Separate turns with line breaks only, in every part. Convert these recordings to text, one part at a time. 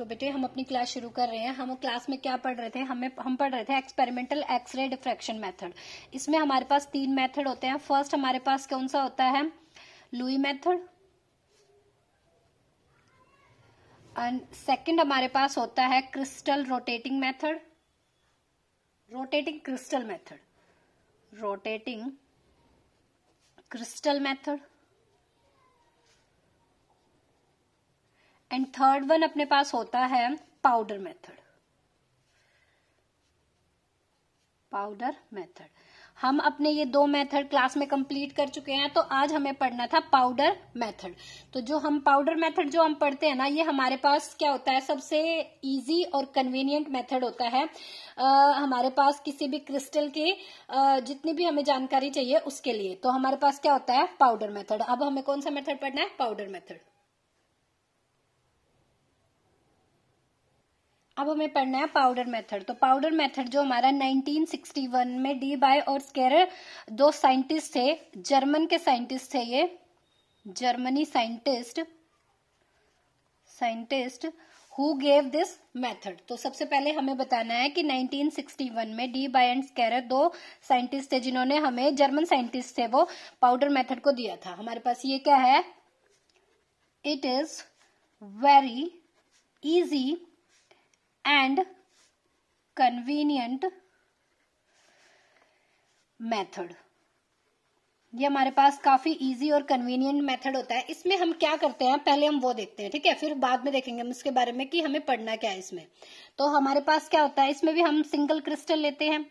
तो बेटे हम अपनी क्लास शुरू कर रहे हैं। हम क्लास में क्या पढ़ रहे थे? हमें, हम पढ़ रहे थे एक्सपेरिमेंटल एक्सरे डिफ्रैक्शन मेथड इसमें हमारे पास तीन मेथड होते हैं। फ़र्स्ट हमारे पास कौन सा होता है? लुई मेथड एंड सेकंड हमारे पास होता है crystal rotating method rotating crystal method rotating crystal method and third one अपने पास होता है पाउडर मेथड। Powder method. हम अपने ये दो मेथड क्लास में कंप्लीट कर चुके हैं तो आज हमें पढ़ना था पाउडर मेथड। तो जो हम पाउडर मेथड जो हम पढ़ते हैं ना ये हमारे पास क्या होता है? सबसे इजी और कन्वीनियंट मेथड होता है। आ, हमारे पास किसी भी क्रिस्टल के आ, जितनी भी हमें जानकारी चाहिए उसके लिए। तो हमारे पास क्या होता है? Powder method. अब हमें कौन सा मेथड पढ़ना है? Powder method. अब हमें पढ़ना है पाउडर मेथड तो पाउडर मेथड जो हमारा 1961 में डी बाय और स्केरर दो साइंटिस्ट थे जर्मन के साइंटिस्ट थे ये Germany scientist scientist who gave this method तो सबसे पहले हमें बताना है कि 1961 में डी बाय एंड स्केरर दो साइंटिस्ट थे जिन्होंने हमें जर्मन साइंटिस्ट थे, वो पाउडर मेथड को दिया था। हमारे पास ये क्या है? It is very easy and convenient method ये हमारे पास काफ़ी इजी और कन्वीनियंट मेथड होता है। इसमें हम क्या करते हैं? पहले हम वो देखते हैं, ठीक है? फिर बाद में देखेंगे हम इसके बारे में कि हमें पढ़ना क्या है इसमें। तो हमारे पास क्या होता है? इसमें भी हम सिंगल क्रिस्टल लेते हैं।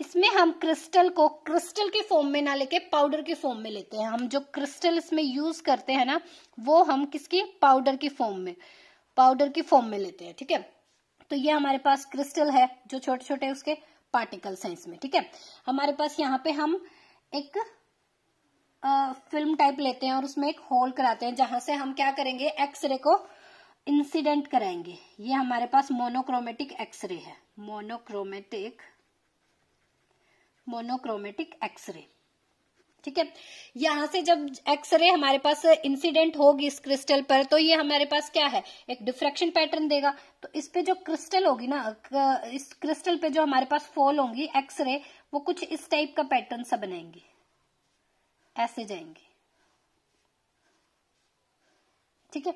इसमें हम क्रिस्टल को क्रिस्टल के फॉर्म में ना लेके पाउडर के फॉर्म में लेते हैं। हम जो क्रिस्टल इसमें यूज़ करते हैं ना, वो हम किसकी? पाउडर की फॉर्म में पाउडर की फॉर्म में लेते हैं, ठीक है? तो ये हमारे पास क्रिस्टल है जो छोटे छोटे उसके पार्टिकल्स हैं इसमें ठीक है? हमारे पास यहाँ पे हम एक आ, फ़िल्म टाइप लेते हैं और उसमें एक होल कराते हैं जहाँ से हम क्या करेंगे? एक्सरे को इंसिडेंट कराएँगे। ये हमारे पास मोनोक्रोमेटिक एक्सरे है। मोनोक्रोमेटिक मोनोक्रोमेटिक एक्सरे ठीक है? यहाँ से जब एक्सरे हमारे पास इंसिडेंट होगी इस क्रिस्टल पर तो ये हमारे पास क्या है? एक डिफ्रेक्शन पैटर्न देगा। तो इस पे जो क्रिस्टल होगी ना इस क्रिस्टल पे जो हमारे पास फॉल होंगी एक्सरे वो कुछ इस टाइप का पैटर्न सा बनाएँगे ऐसे जाएँगे। ठीक है?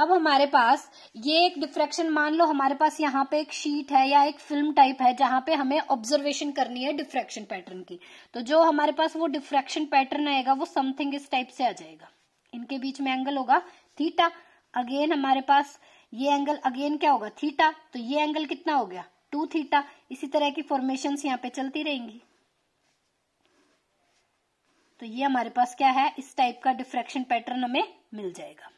अब हमारे पास ये एक डिफ्रेक्शन मान लो, हमारे पास यहाँ पे एक शीट है या एक फ़िल्म टाइप है जहाँ पे हमें ऑब्जर्वेशन करनी है डिफ्रेक्शन पैटर्न की। तो जो हमारे पास वो डिफ्रेक्शन पैटर्न आएगा, वो समथिंग इस टाइप से आ जाएगा। इनके बीच में एंगल होगा थीटा अगेन हमारे पास ये एंगल अगेन क्या होगा? थीटा तो ये एंगल कितना हो गया? टू थीटा इसी तरह की फॉर्मेशन यहाँ पे चलती रहेंगी। तो ये हमारे पास क्या है? इस टाइप का डिफ्रेक्शन पैटर्न हमें मिल जाएगा।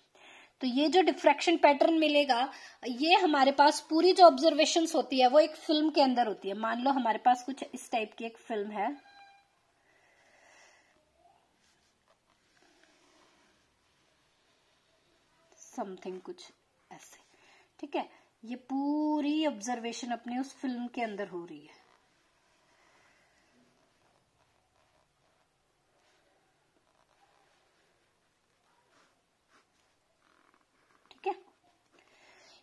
तो ये जो डिफ्रेक्शन पैटर्न मिलेगा, ये हमारे पास पूरी जो ऑब्जर्वेशन होती है, वो एक फ़िल्म के अंदर होती है। मान लो हमारे पास कुछ इस टाइप की एक फ़िल्म है। समथिंग कुछ ऐसे। ठीक है? ये पूरी ऑब्जर्वेशन अपने उस फ़िल्म के अंदर हो रही है।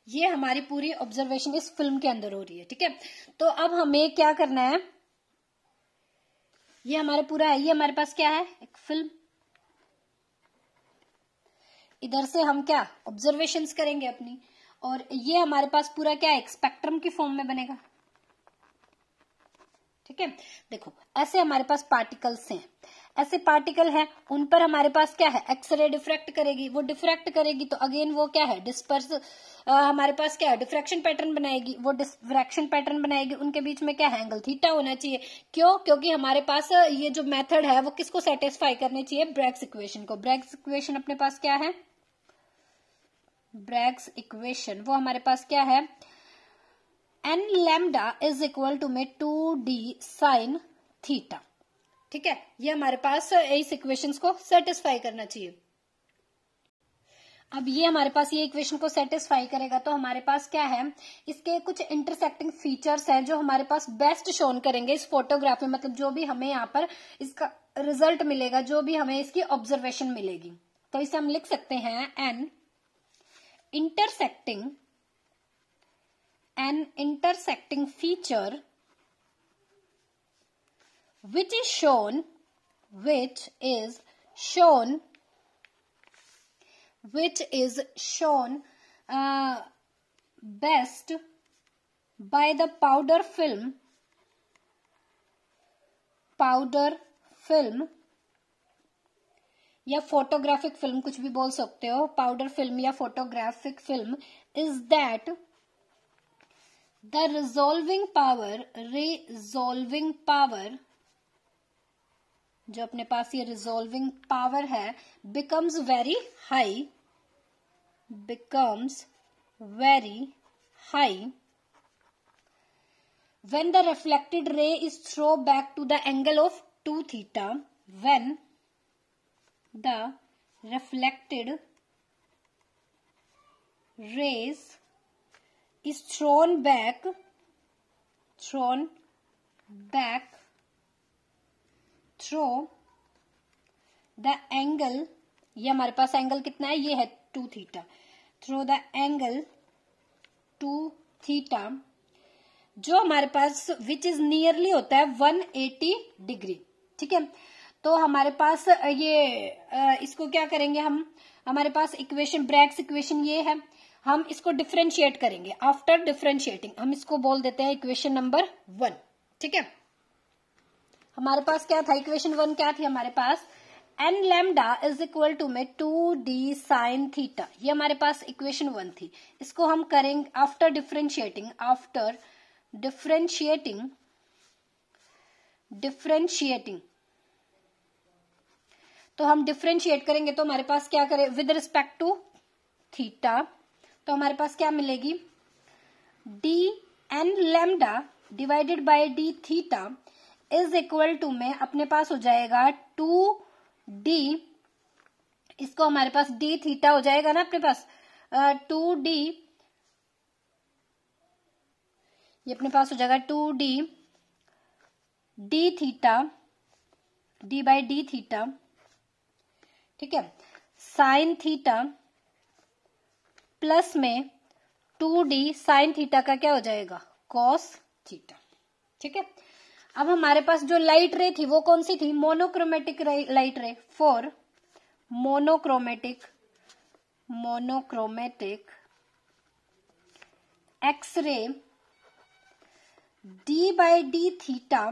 ये हमारी पूरी ऑब्जर्वेशन इस फ़िल्म के अंदर हो रही है, ठीक है? तो अब हमें क्या करना है? ये हमारा पूरा है, ये हमारे पास क्या है? एक फ़िल्म इधर से हम क्या? ऑब्जर्वेशन करेंगे अपनी। और ये हमारे पास पूरा क्या है? स्पेक्ट्रम की फॉर्म में बनेगा। ठीक है? देखो, ऐसे हमारे पास पार्टिकल्स हैं। ऐसे पार्टिकल है, उन पर हमारे पास क्या है? एक्सरे डिफ्रैक्ट करेगी। वो डिफ्रैक्ट करेगी तो अगेन वो क्या है? डिस्पर्स हमारे पास क्या है? डिफ्रैक्शन पैटर्न बनाएगी। वो डिफ्रैक्शन पैटर्न बनाएगी। उनके बीच में क्या है? एंगल थीटा होना चाहिए। क्यों? क्योंकि हमारे पास ये जो मेथड है, वो किसको सेटिस्फाई करनी चाहिए? ब्रैक्स इक्वेशन को। ब्रैक्स इक्वेशन अपने पास क्या है? ब्रैक्स इक्वेशन वो हमारे पास क्या है? N lambda is equal to may two D sine theta ठीक है? ये हमारे पास इस इक्वेशंस को सेटिस्फाई करना चाहिए। अब ये हमारे पास ये इक्वेशन को सेटिस्फाई करेगा तो हमारे पास क्या है? इसके कुछ इंटरसेक्टिंग फीचर्स हैं जो हमारे पास बेस्ट शोन करेंगे इस फोटोग्राफ में मतलब जो भी हमें यहाँ पर इसका रिज़ल्ट मिलेगा, जो भी हमें इसकी ऑब्जर्वेशन मिलेगी। तो इसे हम लिख सकते हैं an intersecting an intersecting feature which is shown which is shown which is shown uh, best by the powder film powder film या फोटोग्राफिक फिल्म कुछ भी बोल सकते हो पाउडर फिल्म या photographic film is that the resolving power resolving power जो अपने पास ये रिजोल्विंग पावर है becomes very high becomes very high when the reflected ray is throw back to the angle of two theta when the reflected rays is thrown back thrown back through the angle ये हमारे पास angle कितना है? ये है two theta through the angle two theta जो हमारे पास which is nearly होता है 180 डिग्री ठीक है? तो हमारे पास ये इसको क्या करेंगे हम? हमारे पास इक्वेशन ब्रैक्स इक्वेशन ये है। हम इसको डिफ्रेंशिएट करेंगे। आफ्टर डिफ्रेंशिएटिंग हम इसको बोल देते हैं इक्वेशन नंबर वन ठीक है? हमारे पास क्या था? इक्वेशन वन क्या थी हमारे पास? N lambda is equal to में टू डी साइन थीटा ये हमारे पास इक्वेशन वन थी। इसको हम करेंगे after differentiating after differentiating differentiating तो हम डिफ्रेंशिएट करेंगे तो हमारे पास क्या करें? विद रिस्पेक्ट टू थीटा तो हमारे पास क्या मिलेगी? D n lambda divided by d theta is equal to में अपने पास हो जाएगा टू डी इसको हमारे पास डी थीटा हो जाएगा ना अपने पास? टू uh, डी ये अपने पास हो जाएगा two d d theta d by d theta ठीक है? साइन थीटा प्लस में टू डी साइन थीटा का क्या हो जाएगा? कॉस थीटा ठीक है? अब हमारे पास जो लाइट रे थी, वो कौन सी थी? Monochromatic light ray. For. Monochromatic. Monochromatic. X ray d by d theta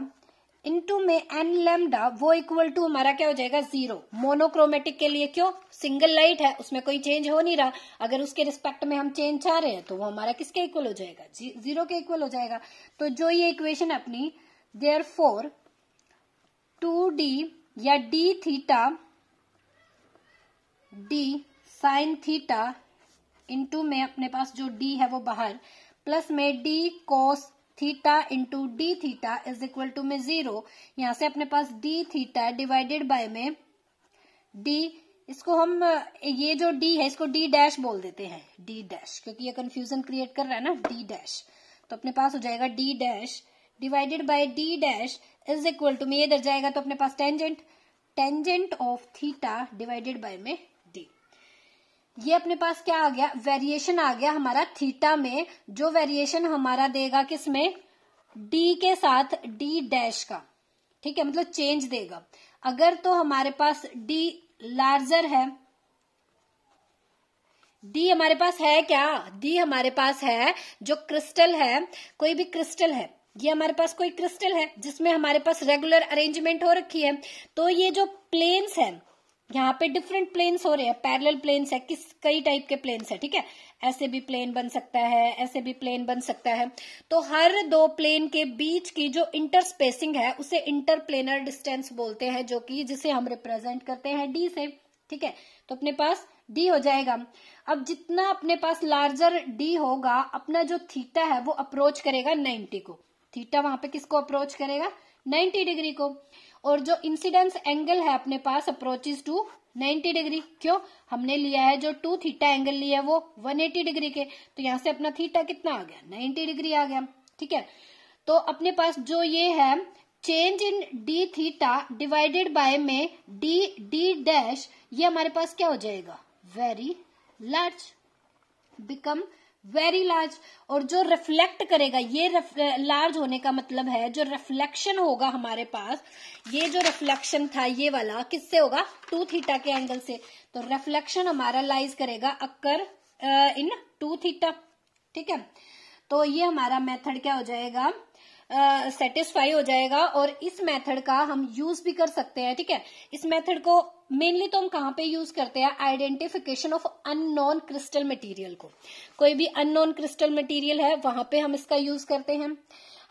into में एन लेमडा, वो इक्वल टू हमारा क्या हो जाएगा? ज़ीरो। मोनोक्रोमेटिक के लिए क्यों? सिंगल लाइट है, उसमें कोई चेंज हो नहीं रहा। अगर उसके रिस्पेक्ट में हम चेंज चाह रहे हैं तो वो हमारा किसके इक्वल हो जाएगा? ज़ीरो के इक्वल हो जाएगा। तो जो ये इक्वेशन अपनी देयर फोर टू डी या d theta d sine theta into में अपने पास जो डी है वो बाहर प्लस में d cos theta into d theta is equal to में ज़ीरो यहाँ से अपने पास डी थीटा डिवाइडेड बाय में डी इसको हम, ये जो डी है, इसको डी डैश बोल देते हैं डी डैश क्योंकि ये कंफ्यूजन क्रिएट कर रहा है ना डी डैश तो अपने पास हो जाएगा d dash divided by d dash is equal to में ये इधर जाएगा तो अपने पास tangent tangent of theta divided by में डी ये अपने पास क्या आ गया? वेरिएशन आ गया हमारा थीटा में, जो वेरिएशन हमारा देगा किसमें डी के साथ डी डैश का। ठीक है? मतलब चेंज देगा। अगर तो हमारे पास डी लार्जर है। डी हमारे पास है क्या? डी हमारे पास है जो क्रिस्टल है, कोई भी क्रिस्टल है। ये हमारे पास कोई क्रिस्टल है, जिसमें हमारे पास रेगुलर अरेंजमेंट हो रखी है। तो ये जो प्लेन्स है, यहाँ पे डिफरेंट प्लेन्स हो रहे हैं पैरेलल प्लेन्स है, किस, कई टाइप के प्लेन्स है, ठीक है? ऐसे भी प्लेन बन सकता है, ऐसे भी प्लेन बन सकता है। तो हर दो प्लेन के बीच की जो इंटर स्पेसिंग है, उसे इंटर प्लेनर डिस्टेंस बोलते हैं, जो कि जिसे हम रिप्रेजेंट करते हैं डी से, ठीक है? तो अपने पास डी हो जाएगा। अब जितना अपने पास लार्जर डी होगा, अपना जो थीटा है, वो अप्रोच करेगा 90 को। थीटा वहाँ पे किसको अप्रोच करेगा? 90 डिग्री को। और जो इंसिडेंस एंगल है अपने पास अप्रोचेज टू 90 डिग्री। क्यों? हमने लिया है जो टू थीटा एंगल लिया वो 180 डिग्री के। तो यहाँ से अपना थीटा कितना आ गया? 90 डिग्री आ गया। ठीक है? तो अपने पास जो ये है change in d theta divided by में डी डी डैश ये हमारे पास क्या हो जाएगा? Very large become very large और जो रिफ्लेक्ट करेगा, ये लार्ज होने का मतलब है, जो रिफ्लेक्शन होगा हमारे पास, ये जो रिफ्लेक्शन था, ये वाला, किससे होगा? टू थीटा के एंगल से। तो रिफ्लेक्शन हमारा लाइज करेगा, अक्कर इन टू थीटा ठीक है? तो ये हमारा मेथड क्या हो जाएगा? सेटिस्फाई हो जाएगा और इस मेथड का हम यूज़ भी कर सकते हैं, ठीक है? इस मेथड को मेनली तो हम कहाँ पे यूज़ करते हैं? Identification of unknown crystal material को। कोई भी अननोन क्रिस्टल मटेरियल है, वहाँ पे हम इसका यूज़ करते हैं।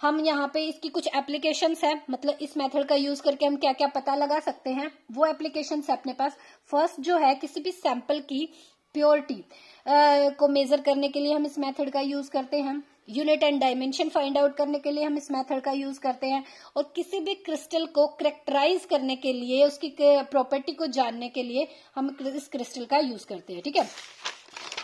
हम यहाँ पे इसकी कुछ एप्लीकेशन है मतलब इस मेथड का यूज़ करके हम क्या क्या पता लगा सकते हैं। वो एप्लीकेशन है अपने पास। फ़र्स्ट जो है, किसी भी सैंपल की प्योरिटी को मेजर करने के लिए हम इस मेथड का यूज़ करते हैं। Unit and dimension find out करने के लिए हम इस मेथड का यूज़ करते हैं और किसी भी क्रिस्टल को करेक्टराइज करने के लिए, उसकी प्रॉपर्टी को जानने के लिए हम इस क्रिस्टल का यूज़ करते हैं, ठीक है?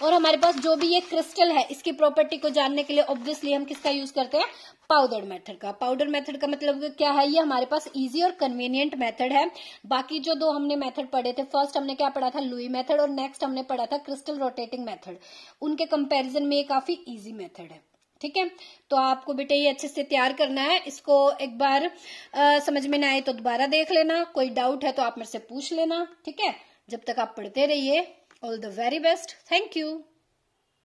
और हमारे पास जो भी ये क्रिस्टल है, इसकी प्रॉपर्टी को जानने के लिए ऑब्वियसली हम किसका यूज़ करते हैं? पाउडर मेथड का। पाउडर मेथड का मतलब क्या है? ये हमारे पास इजी और कन्वीनियंट मेथड है। बाकी जो दो हमने मेथड पढ़े थे फ़र्स्ट हमने क्या पढ़ा था? लुई मेथड और नेक्स्ट हमने पढ़ा था क्रिस्टल रोटेटिंग मेथड उनके कंपैरिजन में ये काफ़ी इजी मेथड है। ठीक है? तो आपको बेटे ये अच्छे से तैयार करना है। इसको एक बार आ, समझ में ना आए तो दोबारा देख लेना। कोई डाउट है तो आप मेरे से पूछ लेना ठीक है? जब तक आप पढ़ते रहिए। All the very best thank you